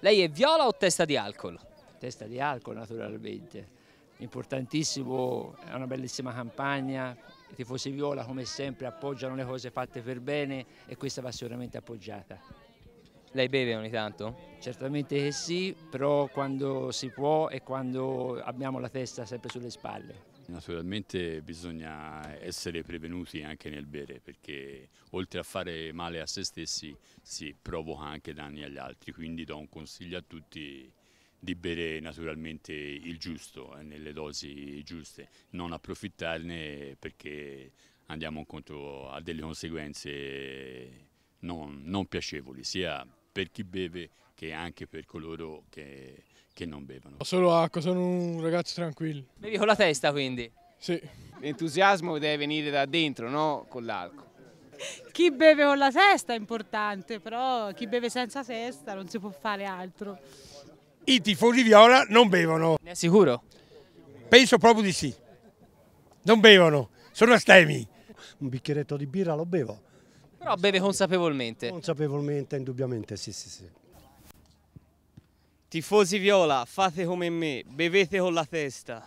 Lei è viola o testa di alcol? Testa di alcol naturalmente. Importantissimo, è una bellissima campagna, i tifosi viola come sempre appoggiano le cose fatte per bene e questa va sicuramente appoggiata. Lei beve ogni tanto? Certamente che sì, però quando si può e quando abbiamo la testa sempre sulle spalle. Naturalmente bisogna essere prevenuti anche nel bere perché oltre a fare male a se stessi si provoca anche danni agli altri, quindi do un consiglio a tutti di bere naturalmente il giusto, eh, nelle dosi giuste, non approfittarne perché andiamo incontro a delle conseguenze non, non piacevoli, sia per chi beve che anche per coloro che che non bevono. Solo acqua, sono un ragazzo tranquillo. Bevi con la testa quindi? Sì. L'entusiasmo deve venire da dentro, no con l'alcol. Chi beve con la testa è importante, però chi beve senza testa non si può fare altro. I tifosi viola non bevono. Ne è sicuro? Penso proprio di sì. Non bevono, sono astemi. Un bicchieretto di birra lo bevo. Però beve consapevolmente? Consapevolmente, indubbiamente, sì, sì, sì. Tifosi viola, fate come me, bevete con la testa.